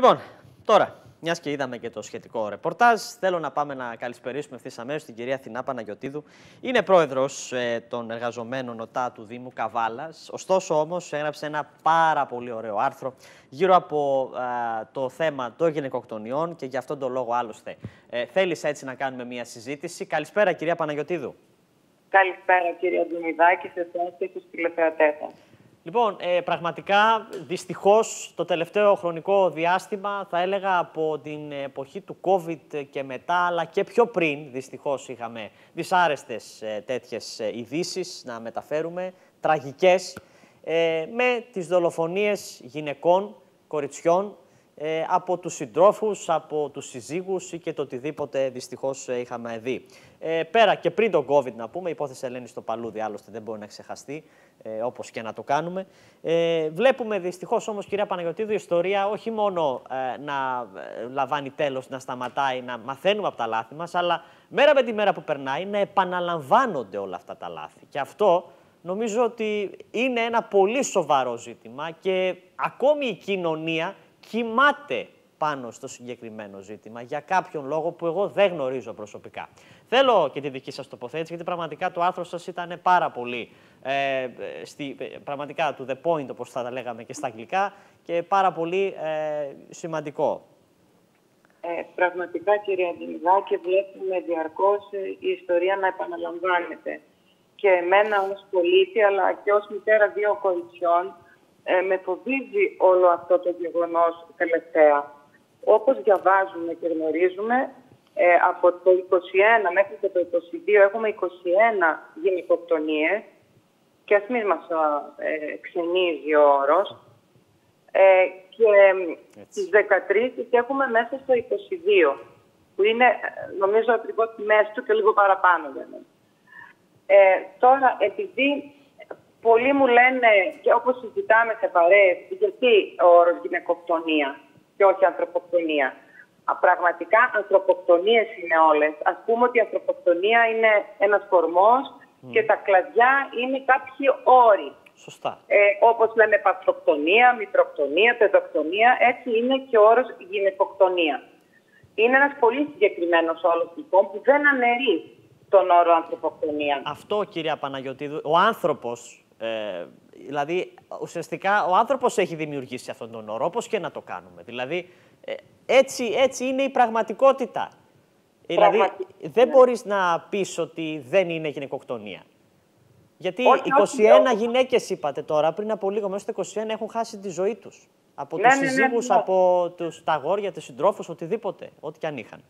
Λοιπόν, τώρα, μιας και είδαμε και το σχετικό ρεπορτάζ, θέλω να πάμε να καλησπερίσουμε ευθύς αμέσως την κυρία Θηνά Παναγιοτήδου. Είναι πρόεδρος ε, των εργαζομένων ΟΤΑ του Δήμου Καβάλας. Ωστόσο, όμως, έγραψε ένα πάρα πολύ ωραίο άρθρο γύρω από το θέμα των γυναικοκτονιών και γι' αυτόν τον λόγο άλλωστε ε, θέλησε έτσι να κάνουμε μια συζήτηση. Καλησπέρα, κυρία Παναγιοτήδου. Καλησπέρα, κύριε Αντωνιδάκη, σε εσάς και στους τηλεθεατές Λοιπόν, ε, πραγματικά, δυστυχώς, το τελευταίο χρονικό διάστημα, θα έλεγα από την εποχή του COVID και μετά, αλλά και πιο πριν, δυστυχώς, είχαμε δυσάρεστες ε, τέτοιες ε, ειδήσεις να μεταφέρουμε, τραγικές, ε, με τις δολοφονίες γυναικών, κοριτσιών, ε, από τους συντρόφους, από τους συζύγους ή και το οτιδήποτε δυστυχώς ε, είχαμε δει. Ε, πέρα και πριν τον COVID να πούμε, η υπόθεση Ελένης στο Παλούδι άλλωστε δεν μπορεί να ξεχαστεί, ε, όπως και να το κάνουμε. Ε, βλέπουμε δυστυχώς όμως κυρία Παναγιωτήδου η ιστορία όχι μόνο ε, να λαμβάνει τέλος, να σταματάει, να μαθαίνουμε από τα λάθη μας, αλλά μέρα με τη μέρα που περνάει να επαναλαμβάνονται όλα αυτά τα λάθη. Και αυτό νομίζω ότι είναι ένα πολύ σοβαρό ζήτημα και ακόμη η κοινωνία κοιμάται πάνω στο συγκεκριμένο ζήτημα για κάποιον λόγο που εγώ δεν γνωρίζω προσωπικά. Θέλω και τη δική σας τοποθέτηση, γιατί πραγματικά το άρθρο σας ήταν πάρα πολύ, ε, στη, πραγματικά to the point, όπως θα τα λέγαμε και στα αγγλικά, και πάρα πολύ ε, σημαντικό. Ε, πραγματικά, κύριε και βλέπουμε διαρκώς ε, η ιστορία να επαναλαμβάνεται. Και εμένα ως πολίτη, αλλά και ως μητέρα δύο κοριτσιών, ε, με φοβίζει όλο αυτό το γεγονός τελευταία. Όπως διαβάζουμε και γνωρίζουμε, ε, από το 21 μέχρι και το 22 έχουμε 21 γυναικοκτονίες και ας μην μας ε, ξενίζει ο όρος. Ε, και τις 13 τις έχουμε μέσα στο 22, που είναι νομίζω ακριβώς τη μέση του και λίγο παραπάνω. Ε, τώρα, επειδή πολλοί μου λένε, και όπως συζητάμε σε παρέες, γιατί ο όρος γυναικοκτονία και όχι ανθρωποκτονία. Πραγματικά ανθρωποκτονίες είναι όλες. Ας πούμε ότι η ανθρωποκτονία είναι ένας κορμός και τα κλαδιά είναι κάποιοι όροι. Σωστά. Ε, όπως λέμε πατροκτονία, μητροκτονία, παιδοκτονία, έτσι είναι και ο όρος γυναικοκτονία. Είναι ένας πολύ συγκεκριμένος όρος λοιπόν που δεν αναιρεί τον όρο ανθρωποκτονία. Αυτό κυρία Παναγιωτήδου, ο άνθρωπος ε, δηλαδή, ουσιαστικά ο άνθρωπος έχει δημιουργήσει αυτόν τον όρο, όπως και να το κάνουμε. Δηλαδή, ε, έτσι, έτσι είναι η πραγματικότητα. Δηλαδή, δεν μπορείς να πεις ότι δεν είναι γυναικοκτονία. Γιατί όχι, 21 όχι, γυναίκες είπατε τώρα, πριν από λίγο μέσα στο 21 έχουν χάσει τη ζωή τους. Από ναι, τους ναι, ναι συζύγους, ναι. από τους, τα αγόρια, τους συντρόφους, οτιδήποτε, ό,τι και αν είχαν.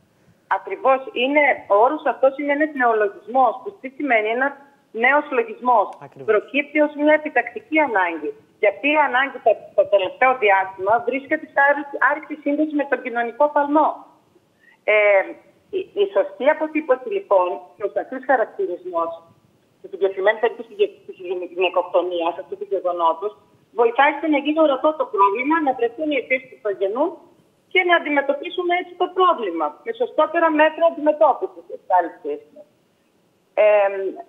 Ακριβώς. Είναι, ο όρος αυτός είναι ένας νεολογισμός, που τι σημαίνει ένας νέος λογισμός. Προκύπτει ως μια επιτακτική ανάγκη. Και αυτή η ανάγκη το, τελευταίο διάστημα βρίσκεται σε άρρηκτη σύνδεση με τον κοινωνικό παλμό. Ε, η, η σωστή αποτύπωση λοιπόν και ο σαφής χαρακτηρισμός στη συγκεκριμένη περίπτωση τη γυναικοκτονία, αυτού του γεγονότος, βοηθάει στο να γίνει ορατό το πρόβλημα, να βρεθούν οι αιτήσει του προγενού και να αντιμετωπίσουμε έτσι το πρόβλημα με σωστότερα μέτρα αντιμετώπισης τη άλλη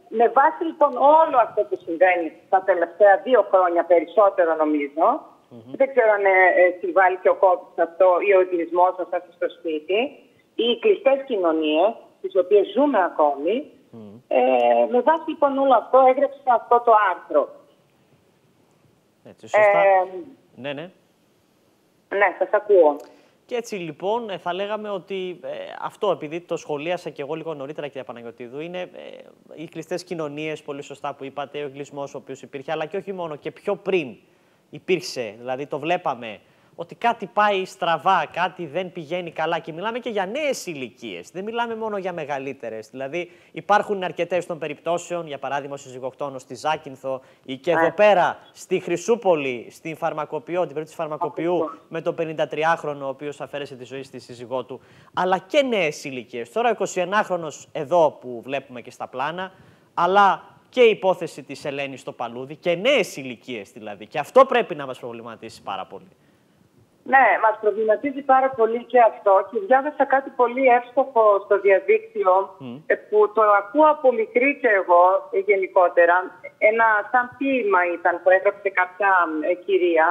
με βάση λοιπόν όλο αυτό που συμβαίνει τα τελευταία δύο χρόνια περισσότερο δεν ξέρω αν ε, συμβάλλει και ο COVID αυτό ή ο εγκλισμό μα στο σπίτι, οι κλειστές κοινωνίες, τι οποίες ζούμε ακόμη, ε, με βάση λοιπόν όλο αυτό έγραψα αυτό το άρθρο. Έτσι, σωστά. ναι, ναι. Ναι, σας ακούω. Και έτσι λοιπόν ε, θα λέγαμε ότι ε, αυτό, επειδή το σχολίασα και εγώ λίγο νωρίτερα, κυρία Παναγιωτήδου, είναι ε, οι κλειστές κοινωνίες, πολύ σωστά που είπατε, ο εγκλισμός ο οποίος υπήρχε, αλλά και όχι μόνο, και πιο πριν υπήρξε, δηλαδή το βλέπαμε ότι κάτι πάει στραβά, κάτι δεν πηγαίνει καλά και μιλάμε και για νέες ηλικίες. Δεν μιλάμε μόνο για μεγαλύτερες. Δηλαδή, υπάρχουν αρκετές των περιπτώσεων, για παράδειγμα, στη Ζυγοκτόνο, στη Ζάκυνθο ή και εδώ πέρα στη Χρυσούπολη, στην Φαρμακοποιό, την περίπτωση Φαρμακοποιού, με τον 53χρονο, ο οποίος αφαίρεσε τη ζωή στη σύζυγό του. Αλλά και νέες ηλικίες. Τώρα, ο 21χρονο εδώ που βλέπουμε και στα πλάνα, αλλά και η υπόθεση της Ελένης στο Παλούδι και νέες ηλικίες δηλαδή. Και αυτό πρέπει να μας προβληματίσει πάρα πολύ. Ναι, μας προβληματίζει πάρα πολύ και αυτό και διάβασα κάτι πολύ εύστοχο στο διαδίκτυο ε, που το ακούω από μικρή και εγώ ε, γενικότερα. Ένα σαν ποίημα ήταν που έγραψε κάποια ε, κυρία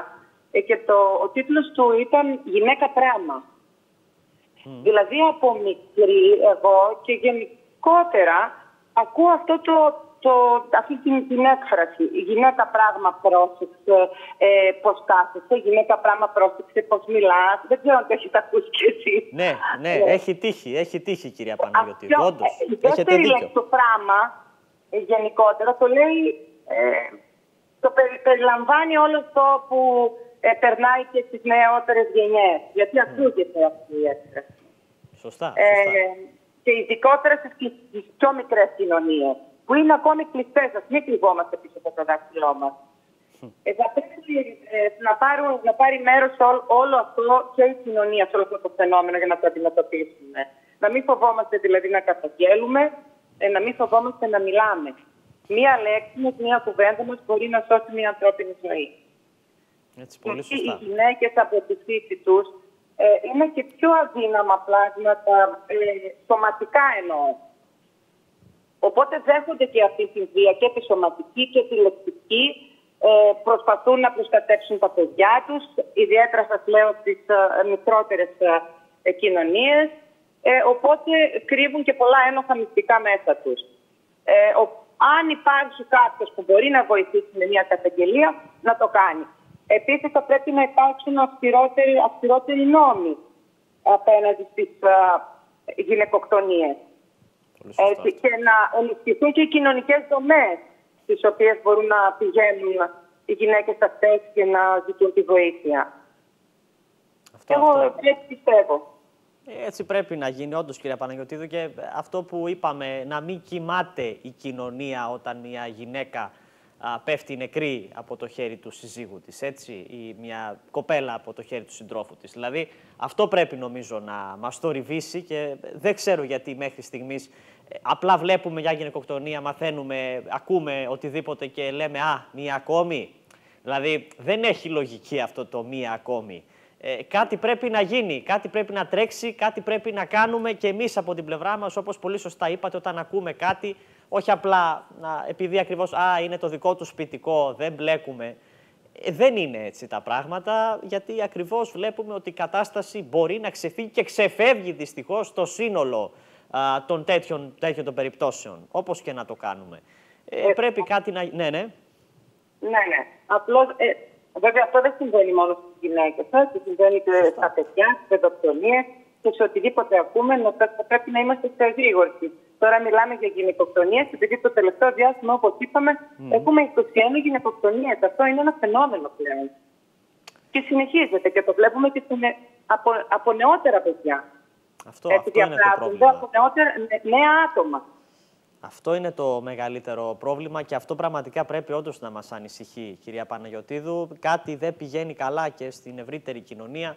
ε, και το, ο τίτλος του ήταν «Γυναίκα πράγμα». Δηλαδή από μικρή εγώ και γενικότερα ακούω αυτό το, το, αυτή την, την έκφραση. Η γυναίκα πράγμα πρόσεξε ε, πώς κάθεσαι, η γυναίκα πράγμα πρόσεξε πώς μιλάς. Δεν ξέρω αν το έχετε ακούσει κι εσύ. Ναι, ναι, ε, έχει τύχει, έχει τύχει κυρία Παναγιώτη. Όντως. Η δεύτερη λέξη, το πράγμα, ε, γενικότερα, το λέει. Ε, το περιλαμβάνει όλο αυτό που ε, περνάει και στις νεότερες γενιές. Γιατί mm. ακούγεται αυτή η έκφραση. Σωστά. Ε, σωστά. και ειδικότερα στις πιο μικρές κοινωνίες που είναι ακόμη κλειστές. Α μην κρυβόμαστε πίσω από το δάχτυλό μας. Ε, θα πρέπει ε, να, πάρουν, να πάρει μέρος όλο, όλο αυτό και η κοινωνία σε όλο αυτό το φαινόμενο για να το αντιμετωπίσουμε. Να μην φοβόμαστε δηλαδή να καταγγέλουμε, ε, να μην φοβόμαστε να μιλάμε. Μία λέξη μα, μία κουβέντα μας μπορεί να σώσει μια ανθρώπινη ζωή. Έτσι, πολύ σωστά. Οι γυναίκες από τη φύση τους ε, είναι και πιο αδύναμα πλάσματα, ε, σωματικά εννοώ. Οπότε δέχονται και αυτή τη βία και τη σωματική και τη λεκτική. Ε, προσπαθούν να προστατεύσουν τα παιδιά τους, ιδιαίτερα σας λέω στις ε, μικρότερες ε, κοινωνίες. Ε, οπότε κρύβουν και πολλά ένοχα μυστικά μέσα τους. Ε, ο, αν υπάρχει κάποιος που μπορεί να βοηθήσει με μια καταγγελία, να το κάνει. Επίσης θα πρέπει να υπάρξουν αυστηρότεροι, αυστηρότεροι νόμοι απέναντι στις ε, γυναικοκτονίες. Έτσι, και να ενισχυθούν και οι κοινωνικές δομές στις οποίες μπορούν να πηγαίνουν οι γυναίκες αυτές και να ζητούν τη βοήθεια. Αυτό, Εγώ αυτό. έτσι πιστεύω. Έτσι πρέπει να γίνει, όντως, κυρία Παναγιωτήδου, και αυτό που είπαμε, να μην κοιμάται η κοινωνία όταν μια γυναίκα α, πέφτει νεκρή από το χέρι του συζύγου της, έτσι, ή μια κοπέλα από το χέρι του συντρόφου της. Δηλαδή, αυτό πρέπει νομίζω να μας το ριβήσει και δεν ξέρω γιατί μέχρι στιγμής ε, απλά βλέπουμε για γυναικοκτονία, μαθαίνουμε, ακούμε οτιδήποτε και λέμε «Α, μία ακόμη». Δηλαδή, δεν έχει λογική αυτό το «μία ακόμη». Ε, κάτι πρέπει να γίνει, κάτι πρέπει να τρέξει, κάτι πρέπει να κάνουμε και εμείς από την πλευρά μας, όπως πολύ σωστά είπατε, όταν ακούμε κάτι, όχι απλά να, επειδή ακριβώς «Α, είναι το δικό τους σπιτικό, δεν μπλέκουμε». Ε, δεν είναι έτσι τα πράγματα, γιατί ακριβώς βλέπουμε ότι η κατάσταση μπορεί να ξεφύγει και ξεφεύγει δυστυχώς στο σύνολο α, των τέτοιων, τέτοιων των περιπτώσεων, όπως και να το κάνουμε. Ε, πρέπει κάτι να... Ναι, ναι. Ναι, ναι. Απλώς, ε, βέβαια αυτό δεν συμβαίνει μόνο στις γυναίκες, έτσι συμβαίνει και Σωστά. στα παιδιά, στις παιδοκτονίες και σε οτιδήποτε ακούμε, να, θα πρέπει να είμαστε σε γρήγοροι. Τώρα μιλάμε για γυναικοκτονίες, επειδή το τελευταίο διάστημα, όπως είπαμε, mm. έχουμε 21 γυναικοκτονίες. Αυτό είναι ένα φαινόμενο πλέον. Και συνεχίζεται και το βλέπουμε και από, από νεότερα παιδιά. Αυτό, αυτό είναι το πρόβλημα. Από νεότερα, νέα άτομα. Αυτό είναι το μεγαλύτερο πρόβλημα και αυτό πραγματικά πρέπει όντως να μας ανησυχεί, κυρία Παναγιωτίδου. Κάτι δεν πηγαίνει καλά και στην ευρύτερη κοινωνία.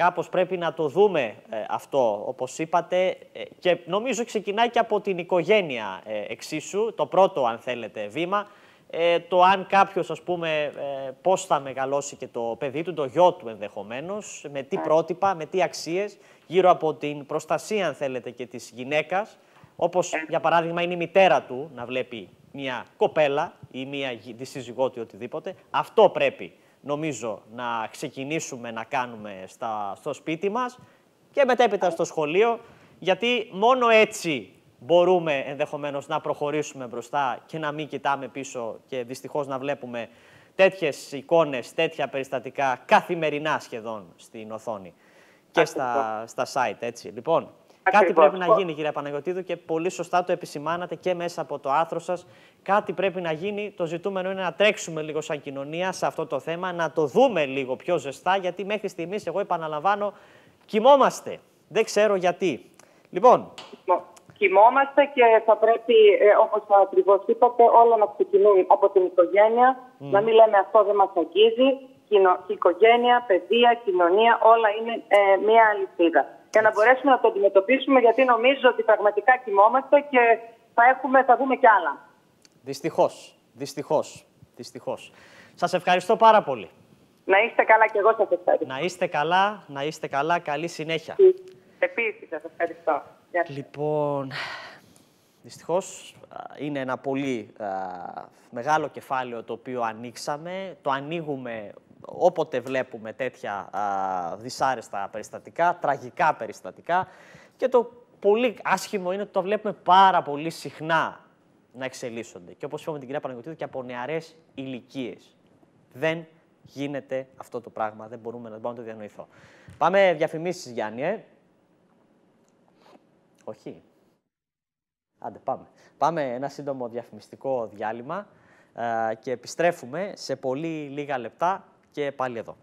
Κάπως πρέπει να το δούμε ε, αυτό, όπως είπατε, ε, και νομίζω ξεκινάει και από την οικογένεια ε, εξίσου, το πρώτο, αν θέλετε, βήμα, το αν κάποιος, ας πούμε, πώς θα μεγαλώσει και το παιδί του, το γιο του ενδεχομένως, με τι πρότυπα, με τι αξίες, γύρω από την προστασία, αν θέλετε, και της γυναίκας, όπως, για παράδειγμα, είναι η μητέρα του να βλέπει μια κοπέλα ή μια δυσύζυγό του οτιδήποτε. Αυτό πρέπει νομίζω να ξεκινήσουμε να κάνουμε στα, στο σπίτι μας και μετέπειτα στο σχολείο, γιατί μόνο έτσι μπορούμε ενδεχομένως να προχωρήσουμε μπροστά και να μην κοιτάμε πίσω και δυστυχώς να βλέπουμε τέτοιες εικόνες, τέτοια περιστατικά καθημερινά σχεδόν στην οθόνη και στα, στα site, έτσι. Λοιπόν, Κάτι πρέπει να γίνει, κυρία Παναγιωτήδου, και πολύ σωστά το επισημάνατε και μέσα από το άρθρο σας. Κάτι πρέπει να γίνει. Το ζητούμενο είναι να τρέξουμε λίγο σαν κοινωνία σε αυτό το θέμα, να το δούμε λίγο πιο ζεστά, γιατί μέχρι στιγμής, εγώ επαναλαμβάνω, κοιμόμαστε. Δεν ξέρω γιατί. Λοιπόν. Κοιμόμαστε και θα πρέπει, ε, όπως ακριβώς είπατε, όλα να ξεκινούν από την οικογένεια. Να μην λέμε αυτό δεν μας αγγίζει. Η οικογένεια, παιδεία, κοινωνία, όλα είναι ε, μία αλυσίδα για να μπορέσουμε να το αντιμετωπίσουμε, γιατί νομίζω ότι πραγματικά κοιμόμαστε και θα, έχουμε, θα δούμε κι άλλα. Δυστυχώς. Δυστυχώς. Δυστυχώς. Σας ευχαριστώ πάρα πολύ. Να είστε καλά και εγώ σας ευχαριστώ. Να είστε καλά, να είστε καλά. Καλή συνέχεια. Επίσης, σας ευχαριστώ. Λοιπόν, δυστυχώς είναι ένα πολύ μεγάλο κεφάλαιο το οποίο ανοίξαμε. Το ανοίγουμε όποτε βλέπουμε τέτοια α, δυσάρεστα περιστατικά, τραγικά περιστατικά και το πολύ άσχημο είναι ότι το βλέπουμε πάρα πολύ συχνά να εξελίσσονται. Και όπως είπαμε την κυρία Παναγιωτήδου και από νεαρές ηλικίες. Δεν γίνεται αυτό το πράγμα, δεν μπορούμε να, μπορούμε να το διανοηθώ. Πάμε διαφημίσεις Γιάννη, ε. Όχι. Άντε, πάμε. Πάμε ένα σύντομο διαφημιστικό διάλειμμα ε, και επιστρέφουμε σε πολύ λίγα λεπτά και πάλι εδώ.